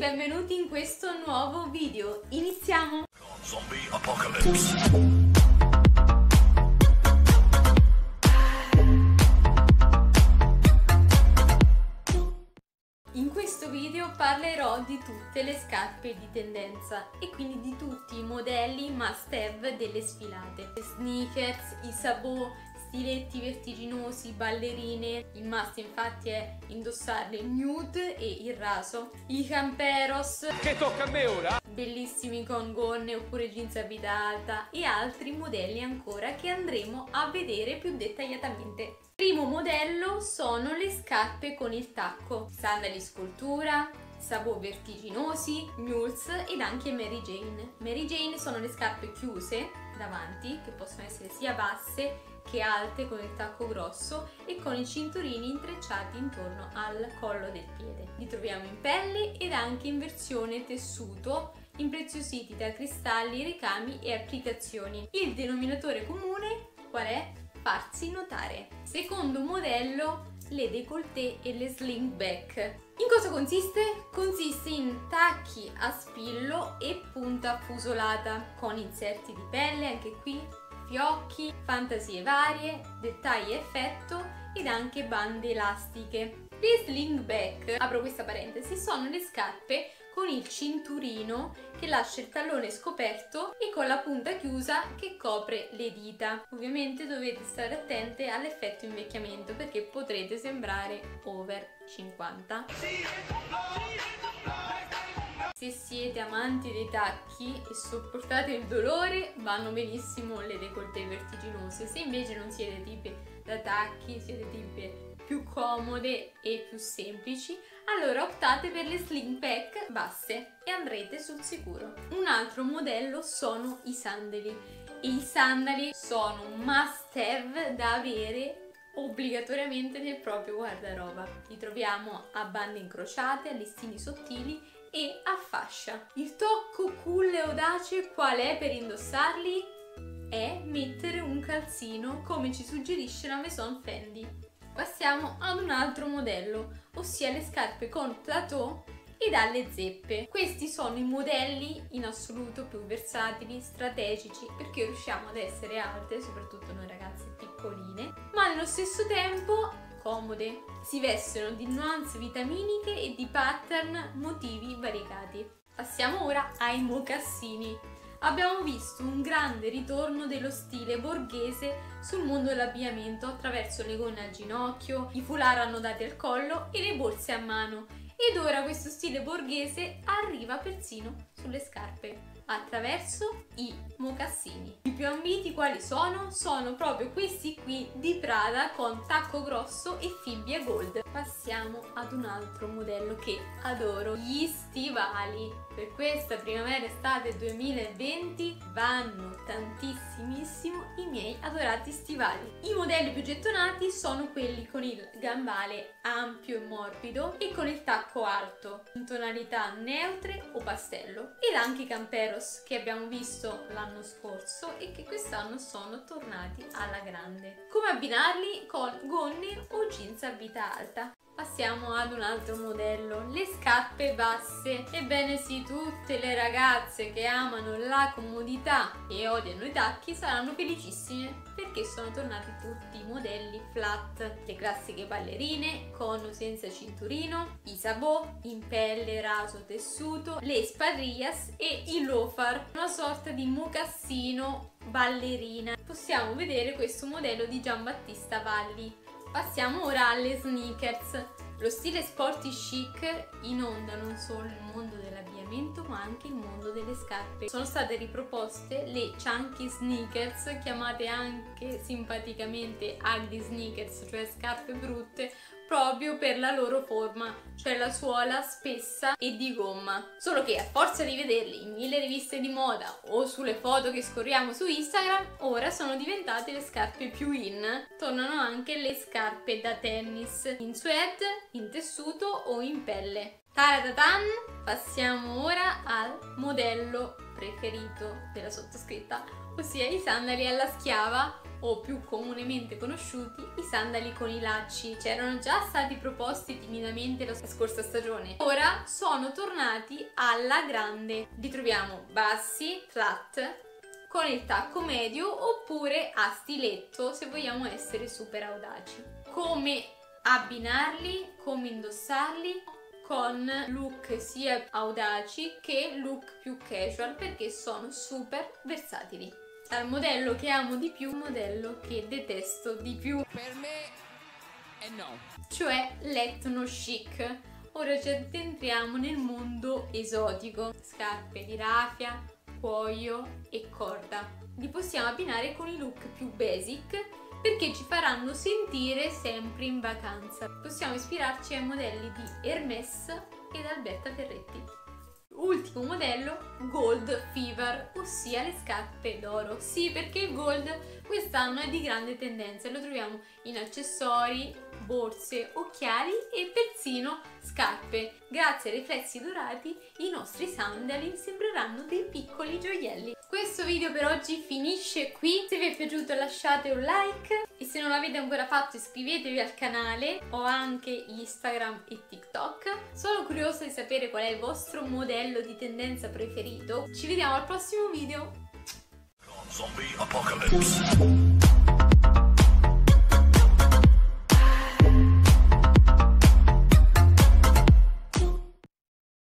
benvenuti in questo nuovo video. Iniziamo! Zombie apocalypse. In questo video parlerò di tutte le scarpe di tendenza e quindi di tutti i modelli must have delle sfilate. Sneakers, i sabot, stiletti vertiginosi, ballerine, il must infatti è indossarle nude e il raso, i camperos, Che tocca a me ora? bellissimi con gonne oppure jeans a vita alta e altri modelli ancora che andremo a vedere più dettagliatamente. Primo modello sono le scarpe con il tacco, sandali scultura, sabot vertiginosi, mules ed anche Mary Jane. Mary Jane sono le scarpe chiuse davanti che possono essere sia basse che alte con il tacco grosso e con i cinturini intrecciati intorno al collo del piede. Li troviamo in pelle ed anche in versione tessuto impreziositi da cristalli, ricami e applicazioni. Il denominatore comune qual è? Farsi notare. Secondo modello le décolleté e le sling back. In cosa consiste? Consiste in tacchi a spillo e punta fusolata con inserti di pelle anche qui, fiocchi, fantasie varie, dettagli effetto ed anche bande elastiche. Le sling back, apro questa parentesi, sono le scarpe con il cinturino che lascia il tallone scoperto e con la punta chiusa che copre le dita. Ovviamente dovete stare attente all'effetto invecchiamento perché potrete sembrare over 50. Se siete amanti dei tacchi e sopportate il dolore, vanno benissimo le décolleté vertiginose. Se invece non siete tipi da tacchi, siete tipi più comode e più semplici, allora optate per le sling pack basse e andrete sul sicuro. Un altro modello sono i sandali. I sandali sono un must have da avere obbligatoriamente nel proprio guardaroba. Li troviamo a bande incrociate, a listini sottili e a fascia. Il tocco cool e audace qual è per indossarli? È mettere un calzino come ci suggerisce la Maison Fendi. Passiamo ad un altro modello, ossia le scarpe con plateau e dalle zeppe. Questi sono i modelli in assoluto più versatili, strategici, perché riusciamo ad essere alte, soprattutto noi ragazze piccoline, ma nello stesso tempo comode. Si vestono di nuance vitaminiche e di pattern motivi variegati. Passiamo ora ai mocassini. Abbiamo visto un grande ritorno dello stile borghese sul mondo dell'abbigliamento attraverso le gonne al ginocchio, i foulard annodati al collo e le borse a mano. Ed ora questo stile borghese arriva persino sulle scarpe attraverso i mocassini. I più ambiti quali sono? Sono proprio questi qui di Prada con tacco grosso e fibbia gold. Passiamo ad un altro modello che adoro, gli stivali. Per questa primavera-estate 2020 vanno tantissimissimo i miei adorati stivali. I modelli più gettonati sono quelli con il gambale ampio e morbido e con il tacco alto, in tonalità neutre o pastello, ed anche i camperos che abbiamo visto l'anno scorso e che quest'anno sono tornati alla grande. Come abbinarli con gonne o jeans a vita alta? Passiamo ad un altro modello, le scarpe basse. Ebbene sì, tutte le ragazze che amano la comodità e odiano i tacchi saranno felicissime perché sono tornati tutti i modelli flat, le classiche ballerine con o senza cinturino, i sabot in pelle, raso, tessuto, le spadrillas e i loafar, una sorta di mocassino ballerina. Possiamo vedere questo modello di Giambattista Valli. Passiamo ora alle sneakers. Lo stile sporty chic inonda non solo il mondo dell'abbigliamento ma anche il mondo delle scarpe. Sono state riproposte le chunky sneakers, chiamate anche simpaticamente ugly sneakers, cioè scarpe brutte, proprio per la loro forma, cioè la suola spessa e di gomma. Solo che a forza di vederli in mille riviste di moda o sulle foto che scorriamo su Instagram, ora sono diventate le scarpe più in. Tornano anche le scarpe da tennis in suede, in tessuto o in pelle. Taratatan! Passiamo ora al modello preferito della sottoscritta, ossia i sandali alla schiava o più comunemente conosciuti i sandali con i lacci. C'erano già stati proposti timidamente la scorsa stagione. Ora sono tornati alla grande. Li troviamo bassi, flat, con il tacco medio oppure a stiletto se vogliamo essere super audaci. Come abbinarli, come indossarli con look sia audaci che look più casual perché sono super versatili. Dal modello che amo di più, modello che detesto di più. Per me è no. Cioè l'ethno chic. Ora ci addentriamo nel mondo esotico. Scarpe di raffia, cuoio e corda. Li possiamo abbinare con i look più basic perché ci faranno sentire sempre in vacanza. Possiamo ispirarci ai modelli di Hermès ed Alberta Ferretti. Ultimo modello, Gold Fever, ossia le scarpe d'oro. Sì, perché il gold quest'anno è di grande tendenza lo troviamo in accessori, borse, occhiali e persino scarpe. Grazie ai riflessi dorati i nostri sandali sembreranno dei piccoli gioielli. Questo video per oggi finisce qui, vi è piaciuto lasciate un like e se non l'avete ancora fatto iscrivetevi al canale, ho anche Instagram e TikTok. Sono curiosa di sapere qual è il vostro modello di tendenza preferito. Ci vediamo al prossimo video.